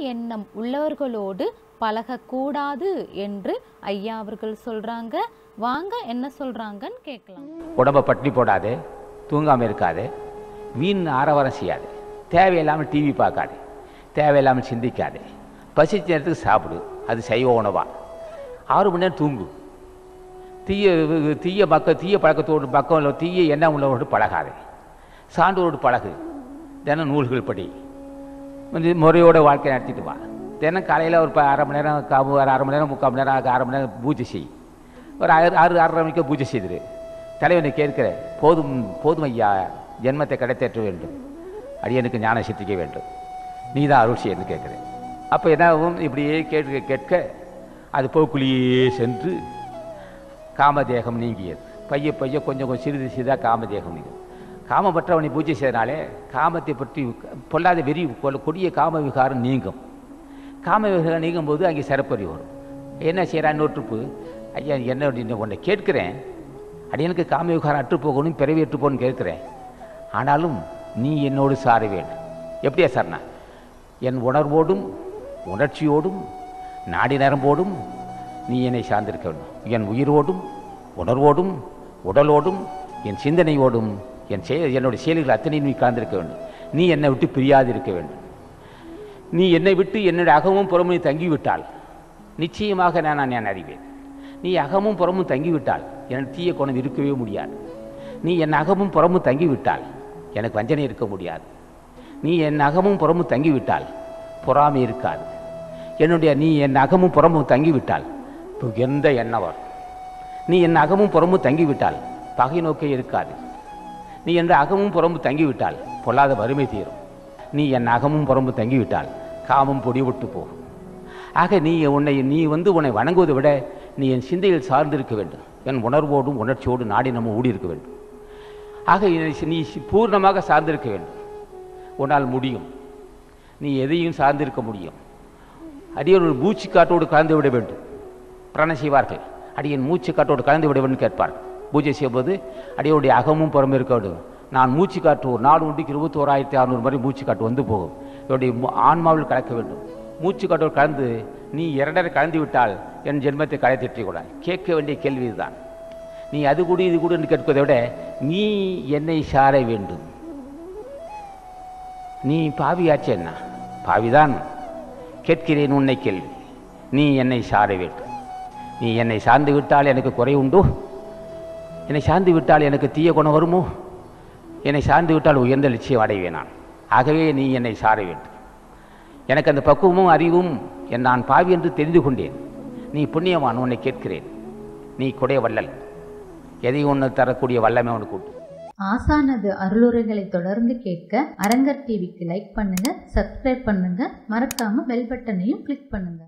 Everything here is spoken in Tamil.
எண்ணம் உள்ளவர்களோடு பழகக்கூடாது என்று ஐயா அவர்கள் சொல்றாங்க. வாங்க என்ன சொல்றாங்கன்னு கேட்கலாம். உடம்ப பட்டினி போடாது தூங்காமல் இருக்காது வீண் ஆரவாரம் செய்யாது தேவையில்லாமல் டிவி பார்க்காது தேவையில்லாமல் சிந்திக்காது பசிச்ச நேரத்துக்கு சாப்பிடு அது சைவ உணவா. ஆறு மணி நேரம் தூங்கு. தீய தீய பக்க தீய பழக்கத்தோடு பக்கம் தீய எண்ணம் உள்ளவரோடு பழகாது. சான்றோடு பழகு. தினம் நூல்கள் படி. கொஞ்சம் முறையோட வாழ்க்கை நடத்திட்டு வா. தினம் காலையில் ஒரு அரை மணி நேரம் கா- ஒரு அரை மணி நேரம் முக்கால் மணி நேரம் அரை மணி நேரம் பூஜை செய். ஒரு ஆறு ஆறு ஆறரை மணிக்கு பூஜை செய்திரு. தலைவனை கேட்கிற போதும் போதும் ஐயா ஜென்மத்தை கடைத்தேற்ற வேண்டும். அடியனுக்கு ஞானம் சித்திக்க வேண்டும். நீ தான் அருள் செய்யணும்னு கேட்குறேன். அப்போ என்னாகும் இப்படியே கேட்க கேட்க அது போக்குள்ளேயே சென்று காமதேகம் நீங்கியது. பைய பைய கொஞ்சம் கொஞ்சம் சிறிது சிறிதாக காமதேகம் நீங்கும். காமப்பற்றவனை பூஜை செய்தனாலே காமத்தை பற்றி பொல்லாத வெறி கொடிய காம விகாரம் நீங்கும். காம விகாரம் நீங்கும் போது அங்கே சிறப்பறி வரும். என்ன செய்கிறான் நோட்டுப்பு ஐயா என்ன அப்படின்னு உன்னை கேட்கிறேன். அடியனுக்கு காம விகாரம் அற்று போகணும் பிறவி அற்று போகணும்னு கேட்கிறேன். ஆனாலும் நீ என்னோடு சார வேண்டும். எப்படியா சார்னா? என் உணர்வோடும் உணர்ச்சியோடும் நாடி நரம்போடும் நீ என்னை சார்ந்திருக்க வேண்டும். என் உயிரோடும் உணர்வோடும் உடலோடும் என் சிந்தனையோடும் என் செயல் என்னுடைய செயல்கள் அத்தனை நீ கலந்திருக்க வேண்டும். நீ என்னை விட்டு பிரியாது இருக்க வேண்டும். நீ என்னை விட்டு என்னுடைய அகமும் புறமும் தங்கிவிட்டால் நிச்சயமாக நான் நான் அறிவேன். நீ அகமும் புறமும் தங்கிவிட்டால் எனக்கு தீய குணம் இருக்கவே முடியாது. நீ என் அகமும் புறமும் தங்கிவிட்டால் எனக்கு வஞ்சனை இருக்க முடியாது. நீ என் அகமும் புறமும் தங்கிவிட்டால் பொறாமை இருக்காது. என்னுடைய நீ என் அகமும் புறமும் தங்கிவிட்டால் எந்த எண்ணம் வரும் நீ என் அகமும் புறமும் தங்கிவிட்டால் பகை நோக்கே இருக்காது. நீ என்ற அகமும் புறம்பு தங்கிவிட்டால் பொல்லாத வறுமை தீரும். நீ என் அகமும் புறம்பு தங்கிவிட்டால் காமம் பொடிவிட்டு போகும். ஆக நீ உன்னை நீ வந்து உன்னை வணங்குவதை விட நீ என் சிந்தையில் சார்ந்திருக்க வேண்டும். என் உணர்வோடும் உணர்ச்சியோடும் நாடி நம்ம ஊடி இருக்க வேண்டும். ஆக நீ பூர்ணமாக சார்ந்திருக்க வேண்டும். உன்னால் முடியும். நீ எதையும் சார்ந்திருக்க முடியும். அடியன் ஒரு மூச்சு காட்டோடு கலந்து விட வேண்டும். பிரணம் செய்வார்கள். அடியின் மூச்சு காட்டோடு கலந்து விட வேண்டும் கேட்பார்கள். பூஜை செய்யும்போது அடியோடைய அகமும் புறம் இருக்க நான் மூச்சு காட்டு ஒரு நாலு ஒன்றுக்கு இருபத்தோராயிரத்தி அறநூறு மாதிரி மூச்சு காட்டு வந்து போகும். என்னுடைய ஆன்மாவில் கலக்க வேண்டும். மூச்சு காட்டோடு கலந்து நீ இரண்டரை கலந்து விட்டால் என் ஜென்மத்தை கலை திட்டிக்கூடாது கேட்க வேண்டிய கேள்வி இதுதான். நீ அது கூட இது கூட என்று கேட்பதை விட நீ என்னை சார வேண்டும். நீ பாவியாச்சு என்ன? பாவிதான். கேட்கிறேன் உன்னை கேள்வி. நீ என்னை சார வேண்டும். நீ என்னை சார்ந்து விட்டால் எனக்கு குறை உண்டோ? என்னை சார்ந்து விட்டால் எனக்கு தீய குணம் வருமோ? என்னை சார்ந்து விட்டால் உயர்ந்த லட்சியம் அடைவேன் நான். ஆகவே நீ என்னை சார வேண்டும். எனக்கு அந்த பக்குவமும் அறிவும் என் நான் பாவி என்று தெரிந்து கொண்டேன். நீ புண்ணியவான் உன்னை கேட்கிறேன். நீ கொடைய வள்ளல். எதையும் ஒன்று தரக்கூடிய வல்லமை உனக்கு உண்டு? ஆசானது அருளுரைகளை தொடர்ந்து கேட்க அரங்கர் டிவிக்கு லைக் பண்ணுங்க சப்ஸ்கிரைப் பண்ணுங்க. மறக்காம பெல் பட்டனையும் கிளிக் பண்ணுங்க.